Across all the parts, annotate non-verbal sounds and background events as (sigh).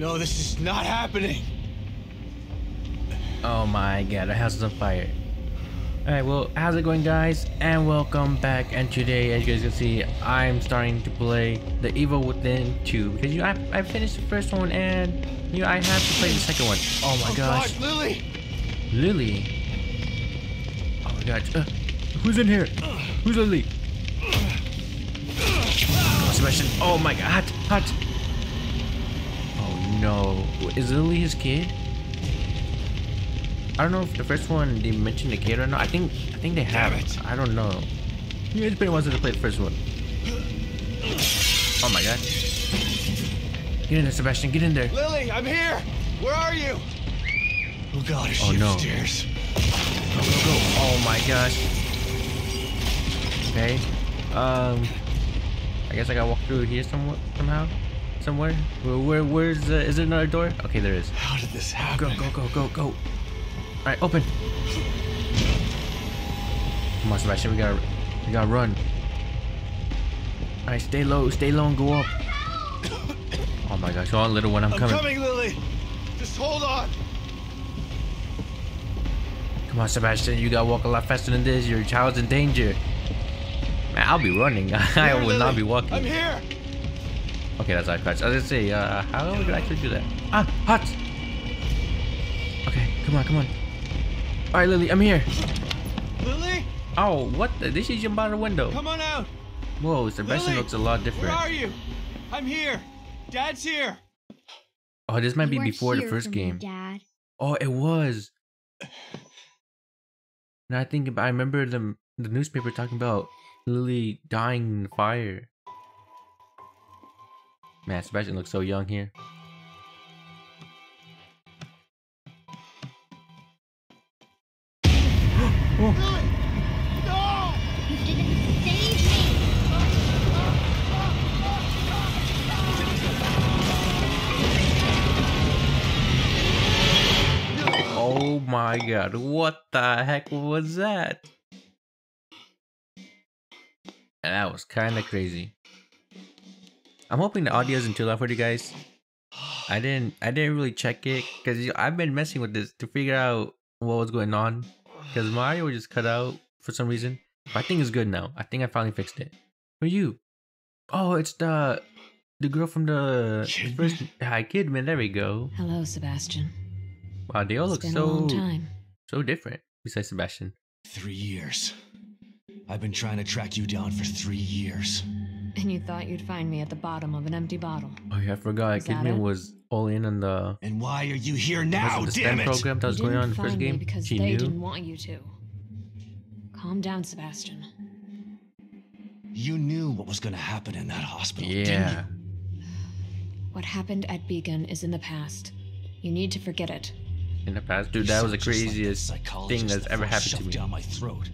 No, this is not happening. Oh my god, the house is on fire. Alright, well, how's it going guys? And welcome back. And today, as you guys can see, I'm starting to play The Evil Within 2. Because, you I, I finished the first one and, you I have to play the second one. Oh my oh gosh. God, Lily! Lily? Oh my god. Uh, who's in here? Who's Lily? Uh, uh, uh. Oh, Sebastian. Oh my god. Hot. Hot. No. Is Lily his kid? I don't know if the first one they mentioned the kid or not. I think I think they have. It. I don't know. Yeah, it's been a while since I played the first one. Oh my god. Get in there, Sebastian. Get in there. Lily, I'm here! Where are you? Oh God, is she Oh, no. upstairs? Go, go, go. Oh my gosh. Okay. Um. I guess I gotta walk through here somewhere, somehow. Somewhere. Where, where where's the, is there another door? Okay, there is. How did this Go, happen? go, go, go, go. Go. Alright, open. Come on, Sebastian, we gotta, we gotta run. Alright, stay low, stay low and go up. Oh my gosh, hold on, little one, I'm, I'm coming. coming, Lily! Just hold on! Come on, Sebastian, you gotta walk a lot faster than this. Your child's in danger. Man, I'll be running. (laughs) I will not be walking. I'm here! Okay, that's our clutch. I was gonna say, uh, how would I actually do that? Ah, hot! Okay, come on, come on. Alright, Lily, I'm here. Lily, Oh, what the? Did she jump out the window? come on out! Whoa, Sebastian Lily, looks a lot different. Where different. are you? I'm here! Dad's here! Oh, this might You be before the first for me, game. Dad. Oh, it was. (sighs) Now I think about, I remember the the newspaper talking about Lily dying in the fire. Man, Sebastian looks so young here. Me. Oh my god, what the heck was that? That was kind of crazy. I'm hoping the audio isn't too loud for you guys. I didn't I didn't really check it because I've been messing with this to figure out what was going on because Mario was just cut out for some reason. But I think it's good now. I think I finally fixed it. Who are you? Oh, it's the the girl from the Kidman? first Hi Kidman. There we go. Hello, Sebastian. Wow, they all It's look been so a long time. so different. Besides Sebastian. Three years. I've been trying to track you down for three years. And you thought you'd find me at the bottom of an empty bottle. Oh yeah, I forgot. Is Kidman it? was all in on the And why are you here now, the damn STEM it? program that was you going on in the first me game. because She they knew. didn't want you to. Calm down, Sebastian. You knew what was gonna happen in that hospital, didn't Yeah. you? What happened at Beacon is in the past. You need to forget it. In the past, dude, You that was the sound just like that craziest thing that's that ever happened to shoved me. down my throat.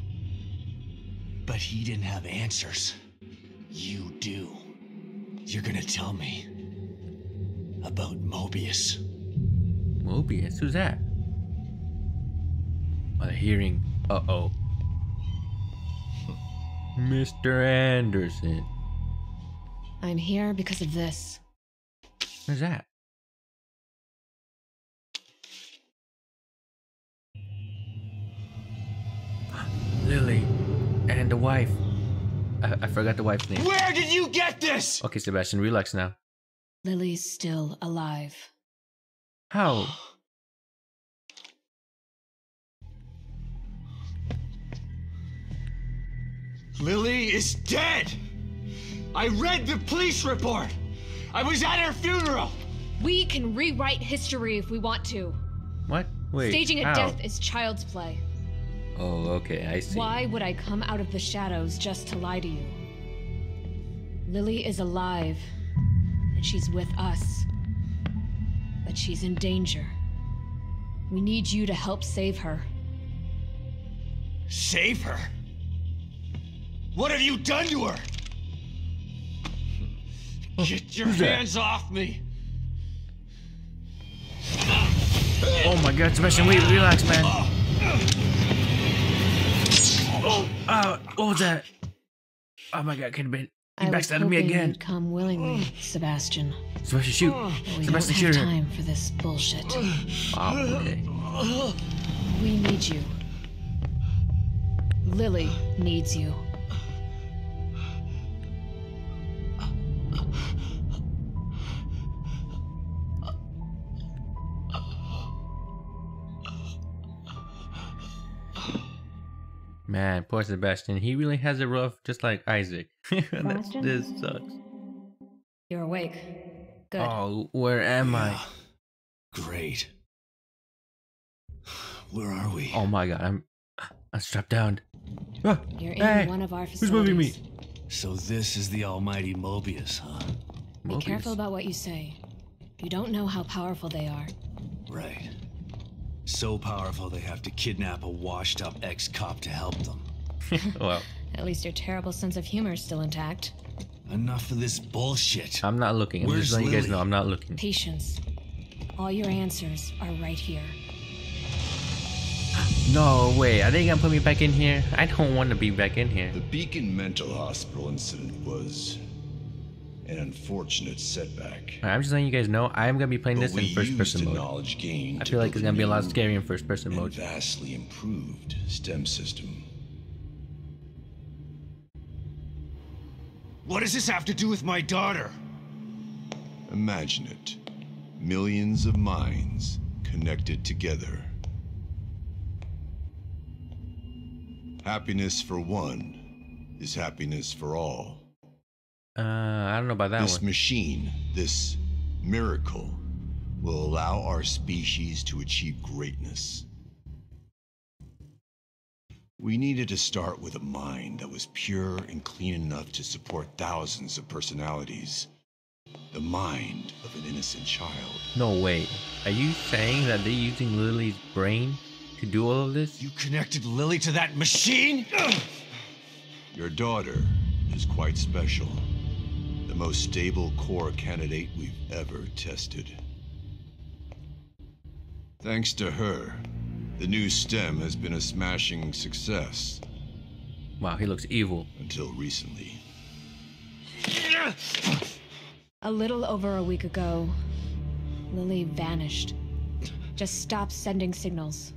But he didn't have answers. You do. You're gonna tell me about Mobius. Mobius, who's that? A hearing. Uh oh. Mr. Anderson. I'm here because of this. Who's that? (gasps) Lily. And the wife. I, I forgot the wife's name. Where did you get this? Okay, Sebastian, relax now. Lily's still alive. How? (gasps) Lily is dead. I read the police report. I was at her funeral. We can rewrite history if we want to. What? Wait. Staging a how? death is child's play. Oh, okay, I see. Why would I come out of the shadows just to lie to you? Lily is alive, and she's with us. But she's in danger. We need you to help save her. Save her? What have you done to her? Get your (laughs) hands off me! Oh my god, Sebastian, wait, relax, man. Oh, uh, what was that? Oh my god, could have been. He backstabbed me again. you'd come willingly, Sebastian. Sebastian, shoot. But we Sebastian, don't have time for this bullshit. Wow, okay. We need you. Lily needs you. Man, poor Sebastian. He really has it rough, just like Isaac. (laughs) That- this sucks. You're awake. Good. Oh, where am I? Great. Where are we? Oh my god, I'm I'm strapped down. Ah, You're in one of our who's moving me? So this is the almighty Mobius, huh? Be careful about what you say. You don't know how powerful they are. Right. So powerful they have to kidnap a washed up ex cop to help them. (laughs) well, At least your terrible sense of humor is still intact. Enough of this bullshit. I'm not looking. I'm Where's just letting you guys know I'm not looking. Patience. All your answers are right here. No way. Are they gonna put me back in here? I don't want to be back in here. The Beacon Mental Hospital incident was an unfortunate setback. Alright, I'm just letting you guys know I'm gonna be playing But this in first person mode. knowledge gained I feel like it's gonna be a lot new scarier in first person and mode. vastly improved STEM system. What does this have to do with my daughter? Imagine it. Millions of minds connected together. Happiness for one is happiness for all. Uh, I don't know about that this one. machine, this miracle, will allow our species to achieve greatness. We needed to start with a mind that was pure and clean enough to support thousands of personalities. The mind of an innocent child. No way. Are you saying that they're using Lily's brain to do all of this? You connected Lily to that machine? Your daughter is quite special. The most stable core candidate we've ever tested. Thanks to her, the new STEM has been a smashing success Wow, he looks evil. until recently. A little over a week ago, Lily vanished. Just stopped sending signals.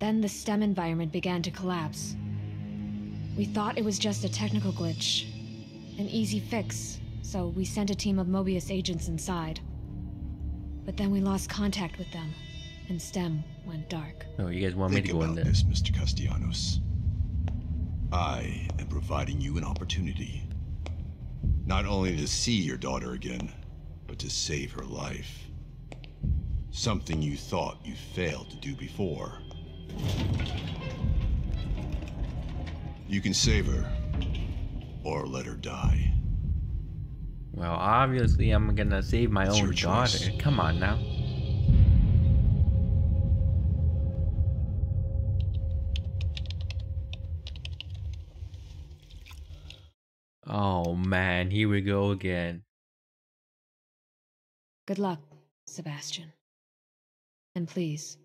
Then the STEM environment began to collapse. We thought it was just a technical glitch, an easy fix, so we sent a team of Mobius agents inside. But then we lost contact with them, and STEM went dark. Oh, you guys want me to go in about there? this, Mr. Castellanos. I am providing you an opportunity. Not only to see your daughter again, but to save her life. Something you thought you failed to do before. You can save her, or let her die. Well, obviously I'm gonna save my It's own your choice. daughter. Come on now. Oh man, here we go again. Good luck, Sebastian. And please,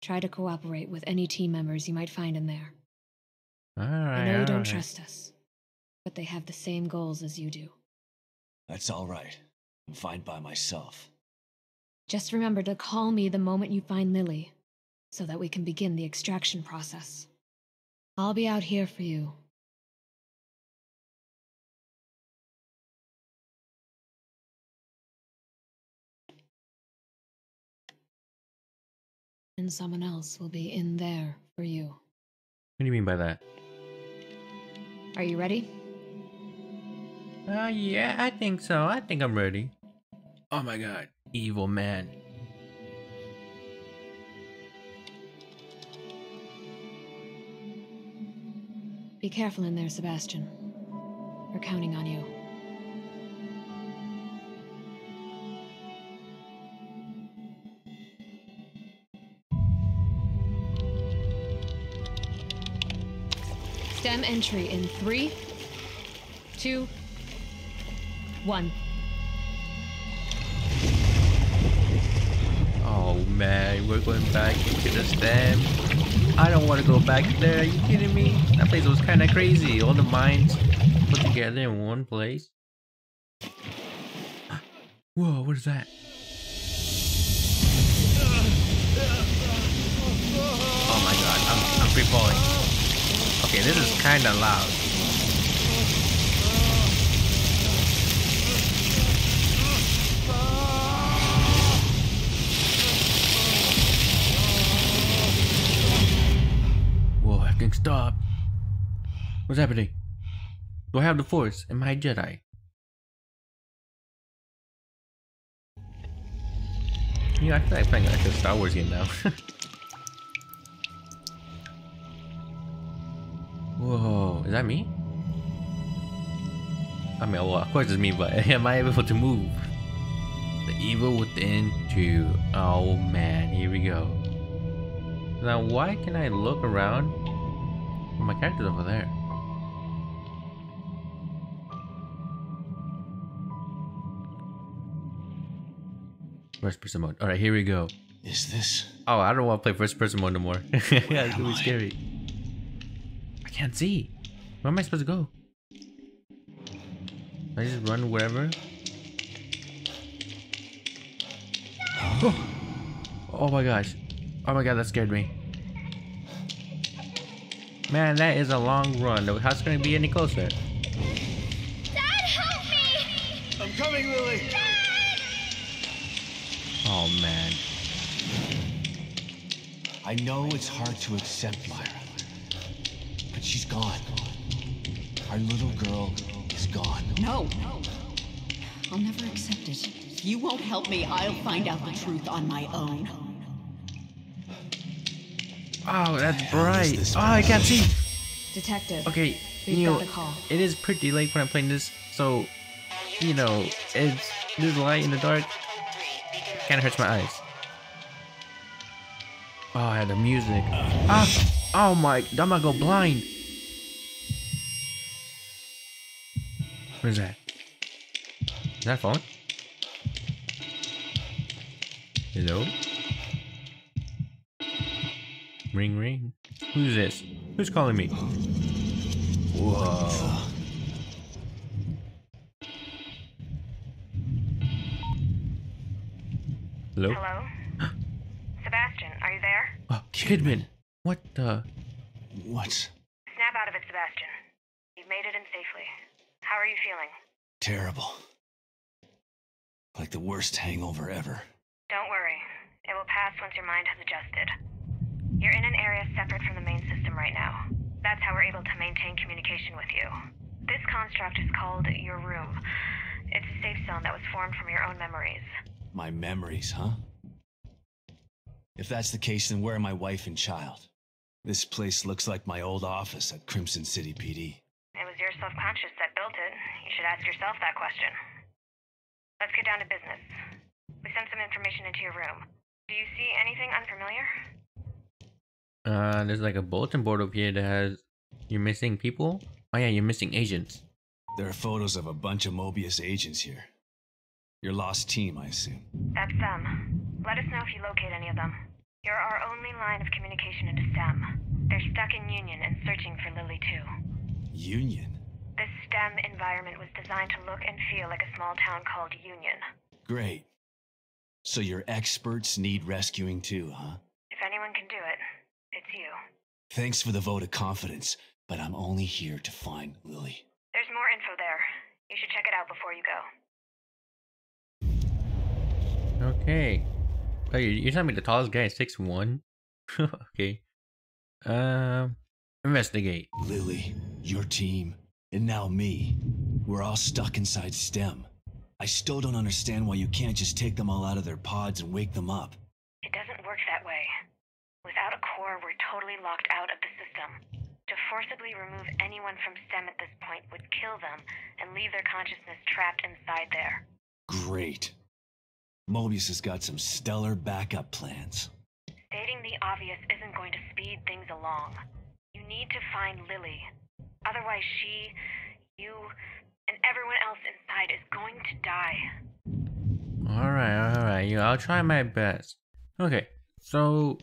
try to cooperate with any team members you might find in there. Alright. I know you don't alright. trust us, but they have the same goals as you do. That's all right. I'm fine by myself. Just remember to call me the moment you find Lily, so that we can begin the extraction process. I'll be out here for you. And someone else will be in there for you. What do you mean by that? Are you ready? Uh, yeah, I think so. I think I'm ready. Oh my god. Evil man. Be careful in there, Sebastian. We're counting on you. STEM entry in three, two, one. Oh man, we're going back into the stem. I don't want to go back there. Are you kidding me? That place was kind of crazy. All the mines. put together in one place. Whoa, what is that? Oh my god, I'm, I'm free falling. Okay, this is kinda loud. Stop. What's happening? Do I have the force? Am I a Jedi? Yeah, I feel like playing like a Star Wars game now. (laughs) Whoa, is that me? I mean, well, of course it's me, but (laughs) am I able to move? The evil within two. Oh man, here we go. Now, why can I look around? Well, my character's over there. First person mode. Alright, here we go. Is this? Oh, I don't want to play first person mode no more. (laughs) yeah, it's gonna be I? scary. I can't see. Where am I supposed to go? I just run wherever? Oh. (gasps) oh my gosh. Oh my god, that scared me. Man, that is a long run. How's it gonna be any closer? Dad, help me! I'm coming, Lily. Dad! Oh man. I know it's hard to accept, Myra, but she's gone. Our little girl is gone. No. I'll never accept it. If you won't help me, I'll find out the truth on my own. Oh, that's bright. Oh, I can't see. Detective. Okay, We've you know, got a call. it is pretty late when I'm playing this, so you know, it's this light in the dark kind of hurts my eyes. Oh, yeah, the music. Ah, oh my, I'm gonna go blind. What is that? Is that a phone? Hello? Ring ring. Who's this? Who's calling me? Whoa. Hello? Hello? (gasps) Sebastian, are you there? Oh, Kidman. What the? What? Snap out of it, Sebastian. You've made it in safely. How are you feeling? Terrible. Like the worst hangover ever. Don't worry. It will pass once your mind has adjusted. You're in an area separate from the main system right now. That's how we're able to maintain communication with you. This construct is called your room. It's a safe zone that was formed from your own memories. My memories, huh? If that's the case, then where are my wife and child? This place looks like my old office at Krimson City PD. It was your subconscious that built it. You should ask yourself that question. Let's get down to business. We sent some information into your room. Do you see anything unfamiliar? Uh, there's like a bulletin board over here that has you're missing people. Oh yeah, you're missing agents. There are photos of a bunch of Mobius agents here. Your lost team, I assume. That's them. Let us know if you locate any of them. You're our only line of communication into STEM. They're stuck in Union and searching for Lily too. Union? This STEM environment was designed to look and feel like a small town called Union. Great. So your experts need rescuing too, huh? If anyone can do it, it's you. Thanks for the vote of confidence, but I'm only here to find Lily. There's more info there. You should check it out before you go. Okay. Oh, you- you're telling me the tallest guy is six one? (laughs) okay. Um, investigate. Lily, your team, and now me. We're all stuck inside STEM. I still don't understand why you can't just take them all out of their pods and wake them up. It doesn't work that way. Without a core, we're totally locked out of the system. To forcibly remove anyone from STEM at this point would kill them and leave their consciousness trapped inside there. Great. Mobius has got some stellar backup plans. Stating the obvious isn't going to speed things along. You need to find Lily. Otherwise, she, you, and everyone else inside is going to die. All right, all right. Yeah, I'll try my best. Okay, so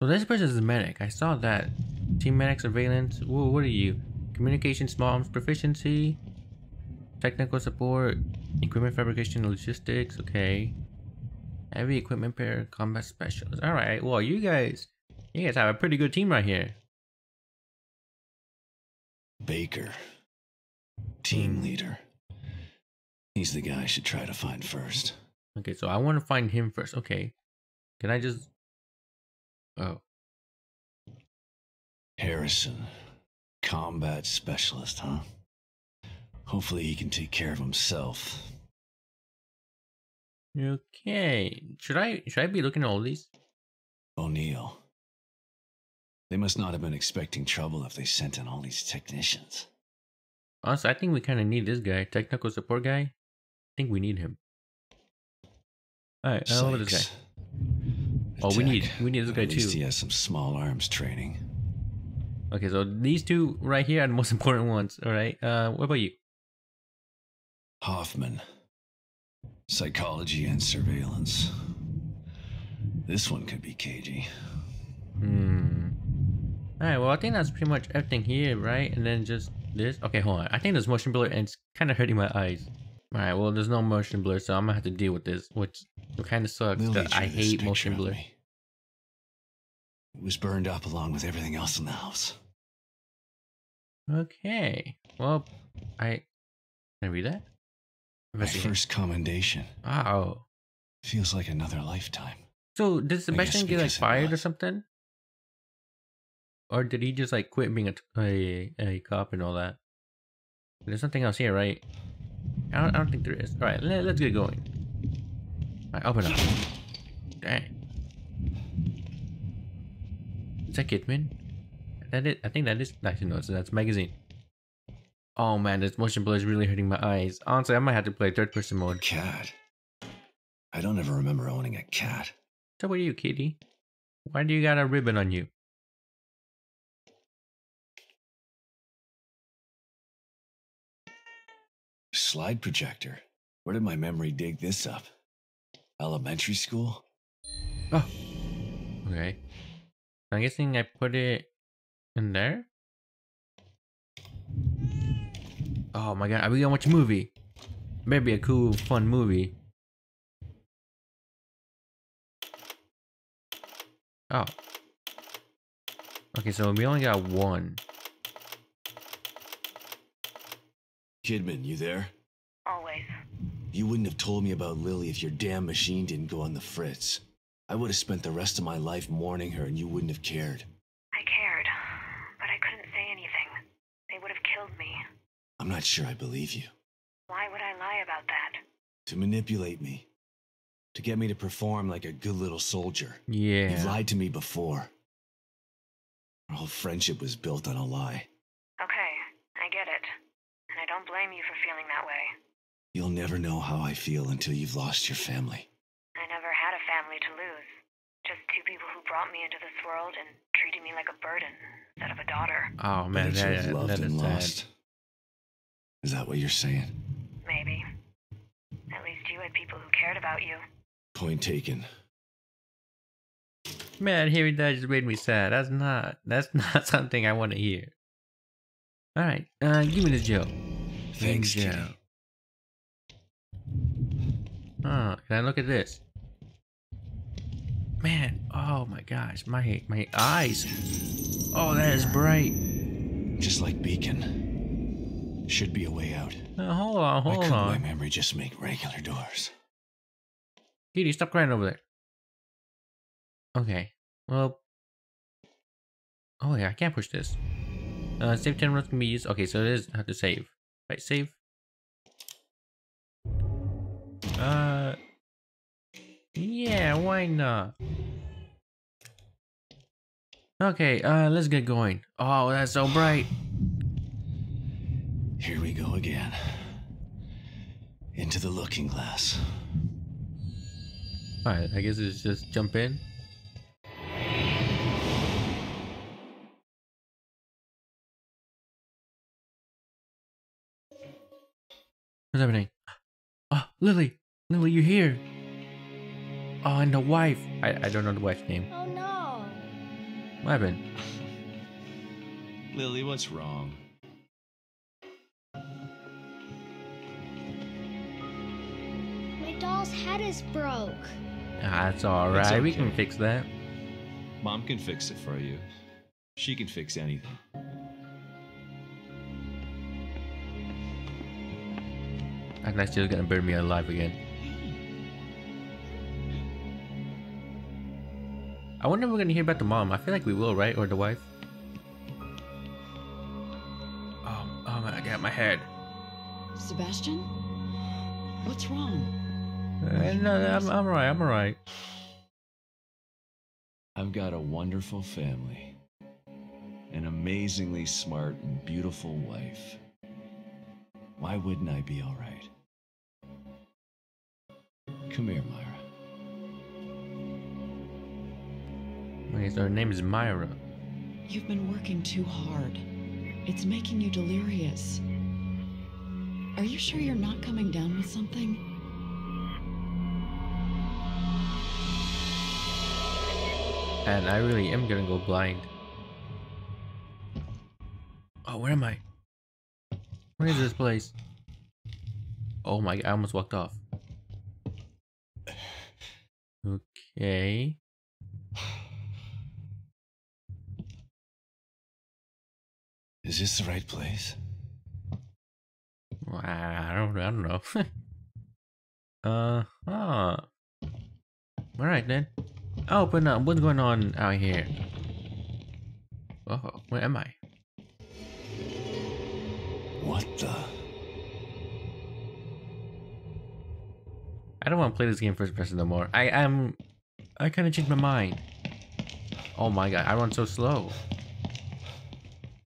so this person is a medic. I saw that. Team medic surveillance. Whoa, what are you? Communication, small arms proficiency, technical support, equipment fabrication, logistics. Okay. Heavy equipment repair, combat specialist. All right. Well, you guys, you guys have a pretty good team right here. Baker. Team leader. He's the guy I should try to find first. Okay, so I want to find him first. Okay. Can I just? Oh. Harrison. Combat specialist, huh? Hopefully he can take care of himself. Okay. Should I should I be looking at all these? O'Neill. They must not have been expecting trouble if they sent in all these technicians. Honestly, I think we kind of need this guy, technical support guy. I think we need him. All right, uh, what is this guy? Oh, we need we need this guy At least too. he has some small arms training. Okay, so these two right here are the most (laughs) important ones. All right. Uh, what about you? Hoffman. Psychology and surveillance. This one could be cagey. Hmm. All right. Well, I think that's pretty much everything here, right? And then just this. Okay, hold on. I think there's motion blur, and it's kind of hurting my eyes. All right. Well, there's no motion blur, so I'm gonna have to deal with this, which kind of sucks. Lily I hate motion blur. It was burned up along with everything else in the house. Okay. Well, I can I read that? My first commendation. Wow. Feels like another lifetime. So did Sebastian get like fired or something? Or did he just like quit being a, a, a cop and all that? There's something else here, right? I don't, I don't think there is. All right, let, let's get going. All right, open up. Dang. Is that Kidman? That it? I think that is. Actually, no, so that's magazine. Oh man, this motion blur is really hurting my eyes. Honestly, I might have to play third person mode. Cat. I don't ever remember owning a cat. So what are you, kitty? Why do you got a ribbon on you? Slide projector. Where did my memory dig this up? Elementary school? Oh. Okay. I'm guessing I put it in there. Oh my god, are we gonna watch a movie? Maybe a cool, fun movie. Oh. Okay, so we only got one. Kidman, you there? Always. You wouldn't have told me about Lily if your damn machine didn't go on the fritz. I would have spent the rest of my life mourning her and you wouldn't have cared. I cared, but I couldn't say anything. They would have killed me. I'm not sure I believe you. Why would I lie about that? To manipulate me. To get me to perform like a good little soldier. Yeah. You've lied to me before. Our whole friendship was built on a lie. Okay, I get it. And I don't blame you for feeling that way. You'll never know how I feel until you've lost your family. I never had a family to lose. Just two people who brought me into this world and treated me like a burden instead of a daughter. Oh man, Better to that, have loved that is and sad. lost. Is that what you're saying? Maybe. At least you had people who cared about you. Point taken. Man, hearing that just made me sad. That's not that's (laughs) not something I want to hear. All right, uh, give me the gel. Thanks, Gel. Oh, can I look at this? Man, oh my gosh, my my eyes. Oh, that is bright. Just like Beacon. Should be a way out. Uh, hold on, Why hold couldn't my memory just make regular doors? Kitty, stop crying over there. Okay, well. Oh yeah, I can't push this. Uh, save 10 runs can be used. Okay, so it is I have to save. Right, save. Uh. Yeah, why not? Okay, uh, let's get going. Oh, that's so bright. Here we go again. Into the looking glass. Alright, I guess it's just jump in. What's happening? (gasps) Oh, Lily! Lily, you here. Oh, and the wife. I, I don't know the wife's name. Oh no. What happened? Lily, what's wrong? My doll's head is broke. Ah, that's alright. Okay. We can fix that. Mom can fix it for you. She can fix anything. And that's just gonna burn me alive again. I wonder if we're gonna hear about the mom. I feel like we will, right? Or the wife. Oh, oh my! I got my head. Sebastian? What's wrong? Uh, no, I'm, I'm alright. I'm alright. I've got a wonderful family, an amazingly smart and beautiful wife. Why wouldn't I be all right? Come here, Myra. Okay, so her name is Myra. You've been working too hard. It's making you delirious. Are you sure you're not coming down with something? And I really am gonna go blind. Oh, where am I? Where is this place? Oh my, I almost walked off. Okay. Is this the right place? Well, I don't, I don't know. (laughs) uh, ah. Alright then. Open up. What's going on out here? Oh, where am I? What the? I don't want to play this game first person no more. I am. I kind of changed my mind. Oh my god, I run so slow.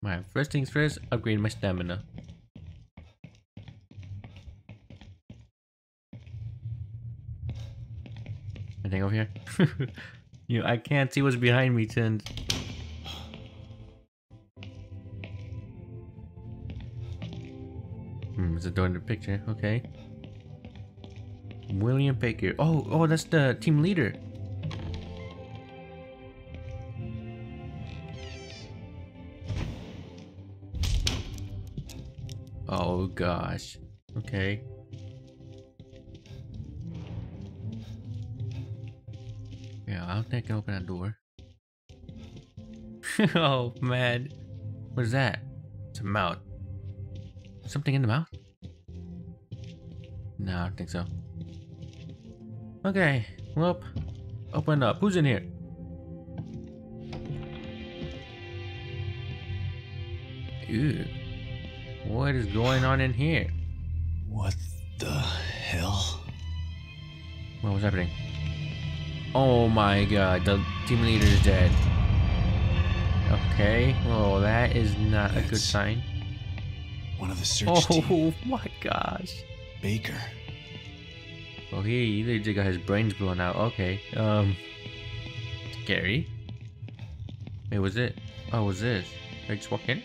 My first things first, upgrade my stamina. Anything over here? (laughs) you know, I can't see what's behind me, Tins. Hmm, there's a door in the picture. Okay. William Baker. Oh, oh, that's the team leader. Oh gosh. Okay. Yeah, I don't think I can open that door. (laughs) oh man. What is that? It's a mouth. Something in the mouth? No, I don't think so. Okay, well, open up. Who's in here? Ew. What is going on in here? What the hell? What was happening? Oh my god, the team leader is dead. Okay, well, that is not a good sign. One of the search Oh team. my gosh. Baker. Well, he legit got his brains blown out. Okay. Um. Scary. Wait, was it? Oh, was this? Did I just walk in?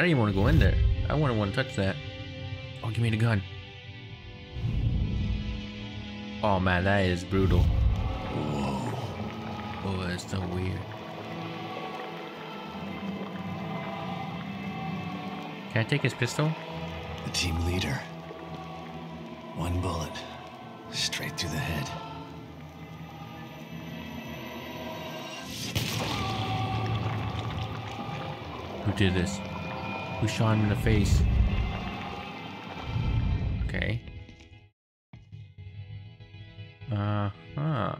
I didn't even want to go in there. I wouldn't want to touch that. Oh, give me the gun. Oh man, that is brutal. Whoa. Oh, that's so weird. Can I take his pistol? The team leader. One bullet. Straight through the head. Who did this? Who shot him in the face? Okay. Uh huh.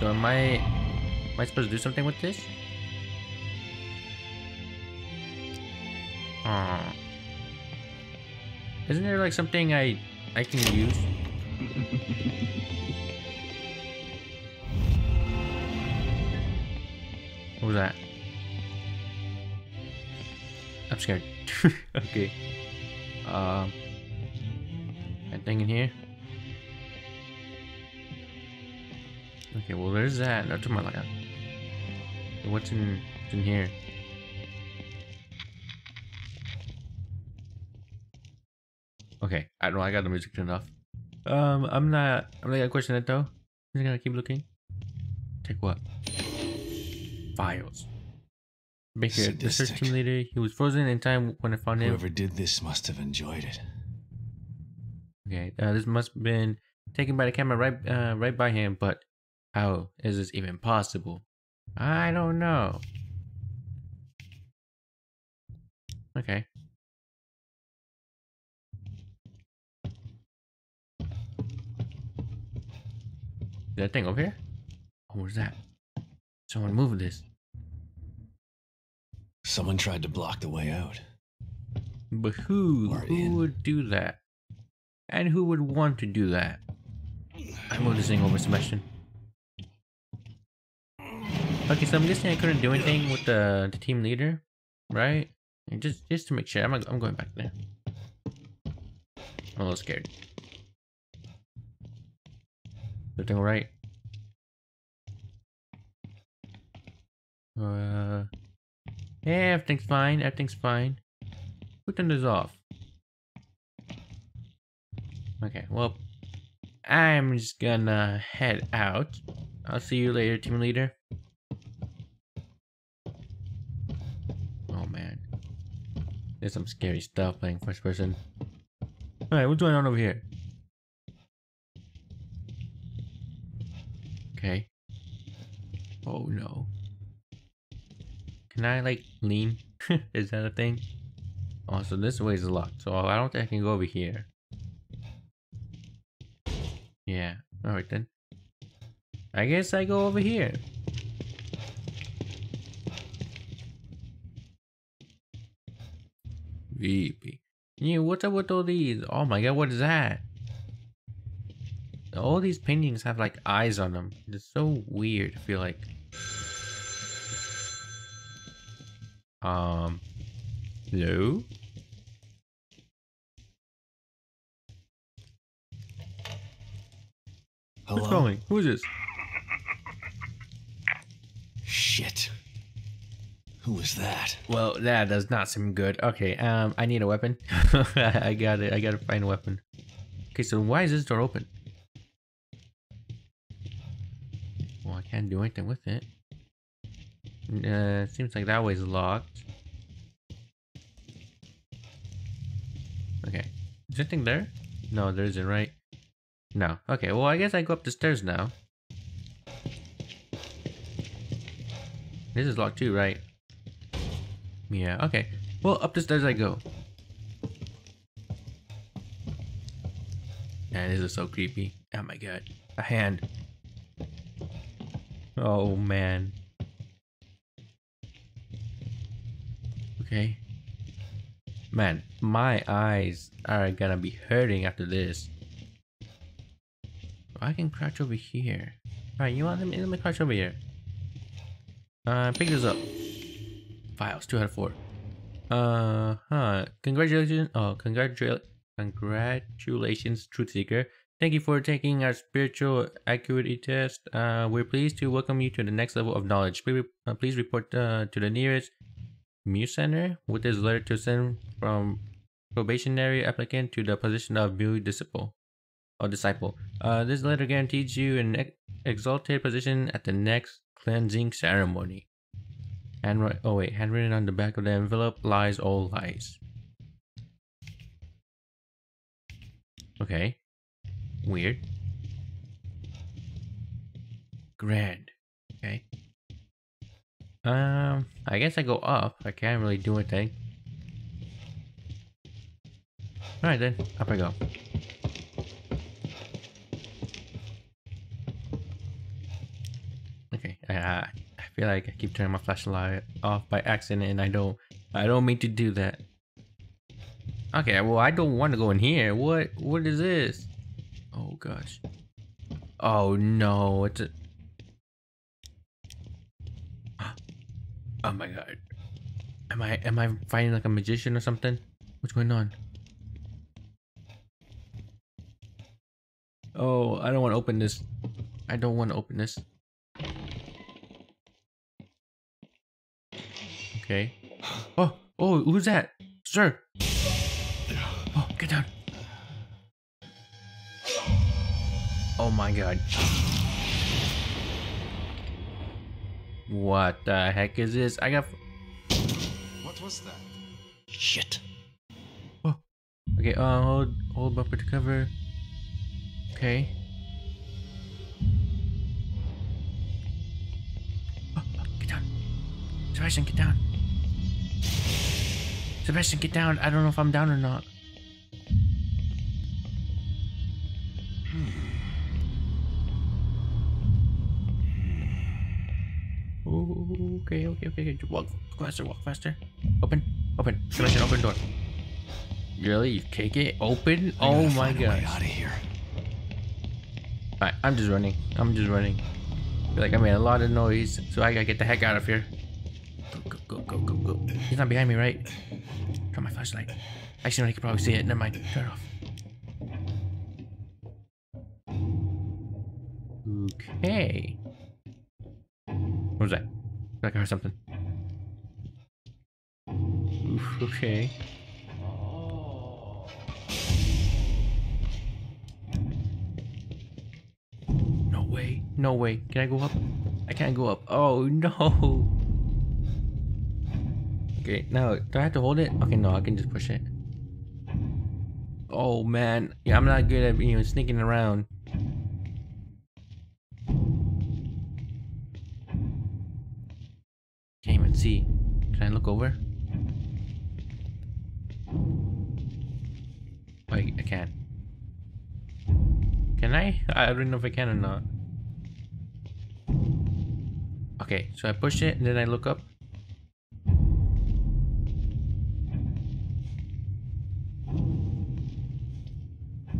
So am I am I supposed to do something with this? Oh. Isn't there like something I I can use? (laughs) was that? I'm scared. (laughs) okay. Um. Anything in here? Okay, well there's that. That's my like. What's in in here? Okay, I don't know. I got the music turned off. Um, I'm not. I'm not gonna question it though. I'm just gonna keep looking. Take what? Files. Baker, the search team leader. He was frozen in time when I found him. Whoever did this must have enjoyed it. Okay, uh, this must have been taken by the camera right, uh, right by him. But how is this even possible? I don't know. Okay. Is that thing over here? Oh, what is that? Someone moved this. Someone tried to block the way out. But who? Who in. would do that? And who would want to do that? I moved this thing over, Sebastian. Okay, so I'm guessing I couldn't do anything with the, the team leader, right? And just just to make sure, I'm I'm going back there. I'm a little scared. Everything all right? Uh, yeah, everything's fine. Everything's fine. Who turned this off? Okay, well, I'm just gonna head out. I'll see you later, team leader. Oh man. There's some scary stuff playing first person. Alright, what's going on over here? Okay. Oh no. Can I like lean? (laughs) Is that a thing? Oh, so this way is locked. So I don't think I can go over here. Yeah. Alright then. I guess I go over here. VP. Yeah, what's up with all these? Oh my god, what is that? All these paintings have like eyes on them. It's so weird, I feel like. Um. Hello? Hello? Who's calling? Who is this? Shit. Who was that? Well, that does not seem good. Okay, um, I need a weapon. (laughs) (laughs) I got it. I gotta find a weapon. Okay, so why is this door open? Well, I can't do anything with it. Uh, seems like that way's locked. Okay, is there anything there? No, there isn't, right? No. Okay, well, I guess I go up the stairs now. This is locked too, right? Yeah, okay. Well, up the stairs I go. Man, this is so creepy. Oh my god. A hand. Oh man. Okay. Man, my eyes are gonna be hurting after this. I can crouch over here. Alright, you want me let me crouch over here. Uh pick this up. Files, two out of four. Uh huh. Congratulations. Oh, congratu- congratulations, Truth Seeker. Thank you for taking our spiritual acuity test. Uh, we're pleased to welcome you to the next level of knowledge. Please, uh, please report uh, to the nearest Muse Center with this letter to send from probationary applicant to the position of Muse disciple or disciple. Uh, this letter guarantees you an ex- exalted position at the next cleansing ceremony. Handwrite. Oh wait, handwritten on the back of the envelope. Lies, all lies. Okay. Weird. Grand. Okay. Um, I guess I go up. I can't really do anything. Alright then, up I go. Okay, I, I feel like I keep turning my flashlight off by accident and I don't I don't mean to do that. Okay, well I don't want to go in here. What what is this? Oh gosh. Oh no, it's a Oh my god. Am I am I fighting like a magician or something? What's going on? Oh, I don't want to open this. I don't want to open this. Okay. (gasps) Oh, oh, who's that? Sir. Oh, get down. Oh my god. What the heck is this? I got What was that? Shit. Okay, uh, hold, hold bumper to cover. Okay. Oh, oh, get down. Sebastian, get down. Sebastian, get down. I don't know if I'm down or not. Okay, okay, okay. Walk faster, walk faster. Open, open. Sebastian, open door. Really? You kick it open? I Oh my find a way god. out of here. Alright, I'm just running. I'm just running. Feel like I made a lot of noise, so I gotta get the heck out of here. Go, go, go, go, go, go. He's not behind me, right? Turn my flashlight. Actually, no, he can probably see it. Never mind. Turn it off. Okay. What was that? Feel like I heard something. Oof, okay. No way. No way. Can I go up? I can't go up. Oh no. Okay, now do I have to hold it? Okay, no, I can just push it. Oh man. Yeah, I'm not good at you know sneaking around. See. Can I look over? Oh, Wait, I can. Can I? I don't know if I can or not. Okay, so I push it and then I look up.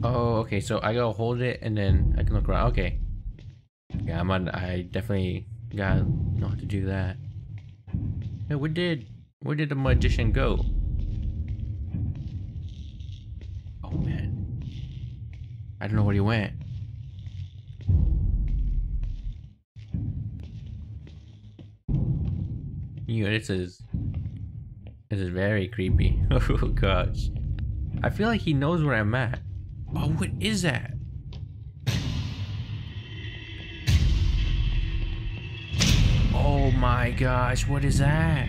Oh, okay, so I gotta hold it and then I can look around. Okay. Yeah, I'm on. I definitely gotta know how to do that. Hey, where did where did the magician go? Oh man, I don't know where he went. You, this is this is very creepy. (laughs) Oh gosh, I feel like he knows where I'm at. Oh, what is that? My gosh, what is that?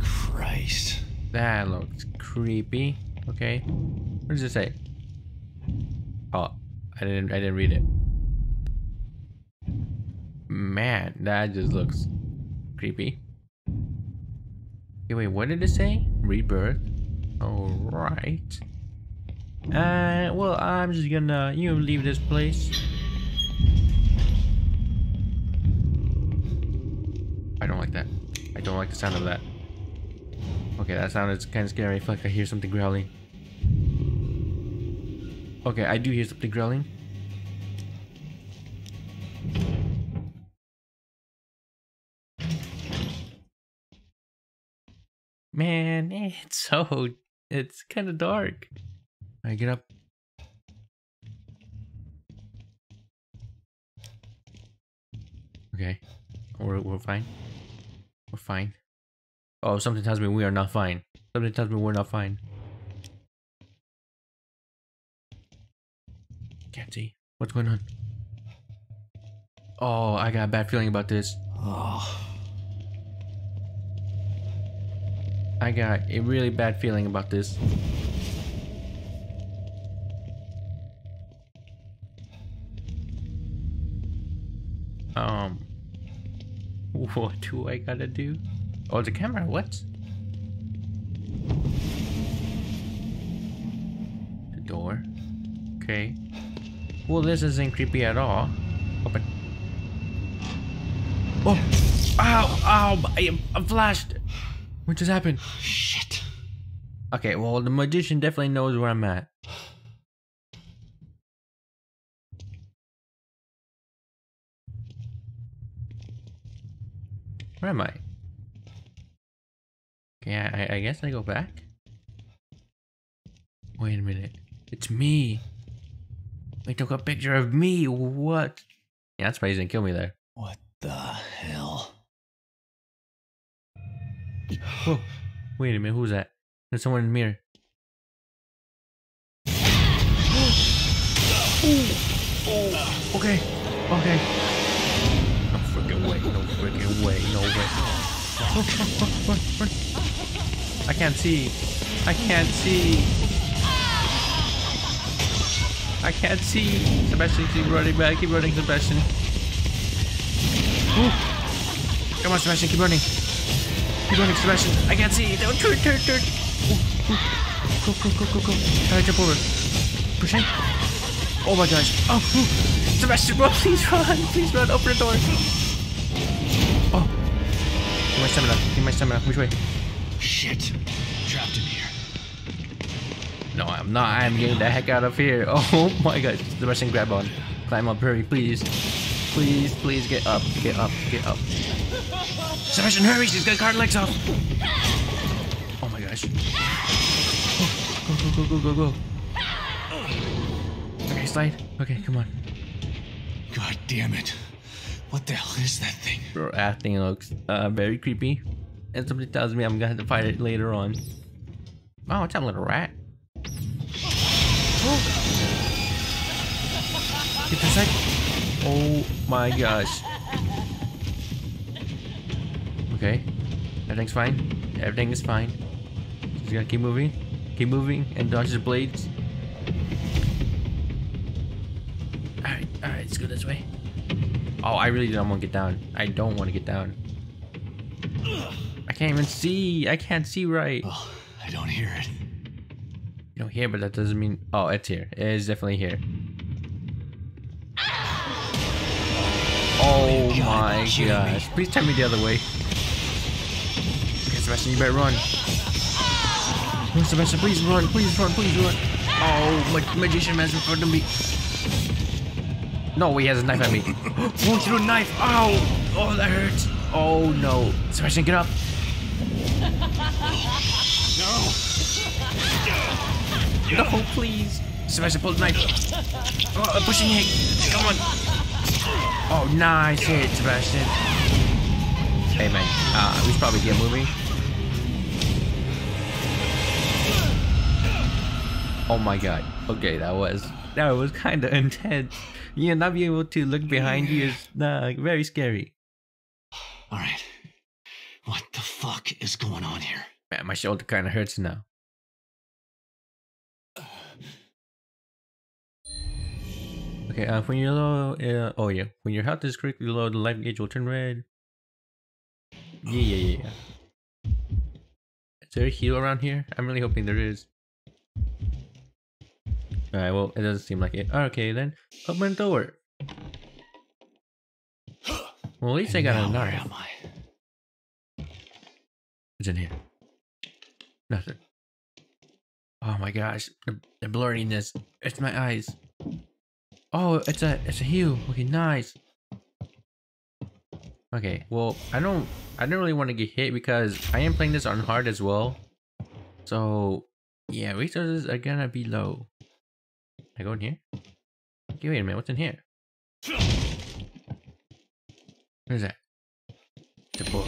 Christ. That looks creepy. Okay. What does it say? Oh, I didn't I didn't read it. Man, that just looks creepy. Okay, wait, what did it say? Rebirth. Alright. Uh well I'm just gonna you know, leave this place. Don't like the sound of that. Okay, that sounded kind of scary. I feel like I hear something growling. Okay, I do hear something growling. Man, it's so... It's kind of dark. I get up. Okay. We're, we're fine. We're fine. Oh, something tells me we are not fine. Something tells me we're not fine. Can't see. What's going on? Oh, I got a bad feeling about this. Oh, I got a really bad feeling about this. Um, (laughs) what do I gotta do? Oh, the camera, what? The door. Okay. Well, this isn't creepy at all. Oh, Open. Oh! Ow! Ow! I, I'm flashed! What just happened? shit. Okay, well, the magician definitely knows where I'm at. Where am I? Okay, I, I guess I go back. Wait a minute. It's me. They took a picture of me. What? Yeah, that's why he didn't kill me there. What the hell? Whoa. Wait a minute, who's that? There's someone in the mirror. (gasps) Okay, okay. Freaking way, no way. I can't see. I can't see. I can't see. Sebastian, keep running back. Keep running, Sebastian. Ooh. Come on, Sebastian, keep running. Keep running, Sebastian. I can't see. Don't turn, turn, turn. Go, go, go, go, go. Gotta jump over. Pushing. Oh my gosh. Oh, ooh. Sebastian, run. (laughs) Please run. Please run. Open the door. My stamina. Give my stamina. Which way? Shit. Trapped in here. No, I'm not. I'm getting the heck out of here. (laughs) Oh my god. Sebastian, grab on. Climb up, hurry, please. Please, please get up. Get up. Get up. Sebastian, hurry. She's got card legs off. Oh my gosh. Go, go, go, go, go, go. Okay, slide. Okay, come on. God damn it. What the hell is that thing? Bro, acting looks uh, very creepy. And somebody tells me I'm gonna have to fight it later on. Oh, it's a little rat. Get this. Oh my gosh. Okay. Everything's fine. Everything is fine. Just gotta keep moving. Keep moving and dodge the blades. Alright, alright, let's go this way. Oh, I really don't want to get down. I don't want to get down. I can't even see. I can't see right. Well, I don't hear it. You don't hear, but that doesn't mean. Oh, it's here. It is definitely here. Oh, oh my you gosh. Please turn me the other way. Okay, Sebastian, you better run. Run, Sebastian, please run. Please run. Please run. Oh, my magician man's in front of me. No, he has a knife at me. (laughs) oh, threw a knife. Ow. Oh, that hurts. Oh, no. Sebastian, get up. No, please. Sebastian, pull the knife. Oh, I'm pushing it. Come on. Oh, nice hit, Sebastian. Hey, man. Uh, we should probably get moving. Oh my god. Okay, that was that was kind of intense. Yeah, not being able to look behind you is (sighs) very scary. Alright. What the fuck is going on here? Man, my shoulder kind of hurts now. Okay, uh, when you're low, uh, oh yeah, when your health is critically low, the life gauge will turn red. Yeah, yeah, yeah, yeah. Is there a heal around here? I'm really hoping there is. Alright, well, it doesn't seem like it. Ah, okay, then, open the door. Well, at least I got a where knife. am I? What's in here? Nothing. Oh my gosh, the, the blurriness. It's my eyes. Oh, it's a it's a hue. Okay, nice. Okay, well, I don't I don't really want to get hit because I am playing this on hard as well. So yeah, resources are gonna be low. I go in here? Okay, wait a minute. What's in here? What is that? It's a book.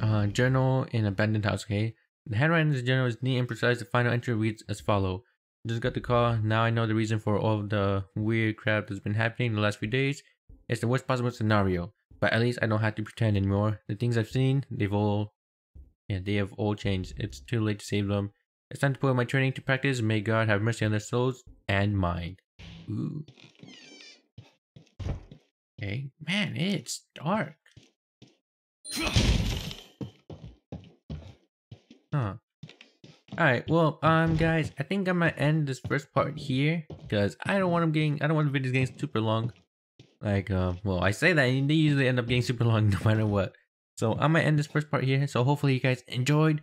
Uh, journal in abandoned house. Okay. The handwriting in the journal is neat and precise. The final entry reads as follow. Just got the call. Now I know the reason for all the weird crap that's been happening in the last few days. It's the worst possible scenario. But at least I don't have to pretend anymore. The things I've seen, they've all yeah, they have all changed. It's too late to save them. It's time to put my training to practice. May God have mercy on their souls and mine. Ooh. Okay. Man, it's dark. Huh. Alright, well, um, guys, I think I'm gonna end this first part here because I don't want them getting, I don't want the videos getting super long. Like, uh, well, I say that and they usually end up getting super long (laughs) no matter what. So I'm gonna end this first part here. So hopefully you guys enjoyed,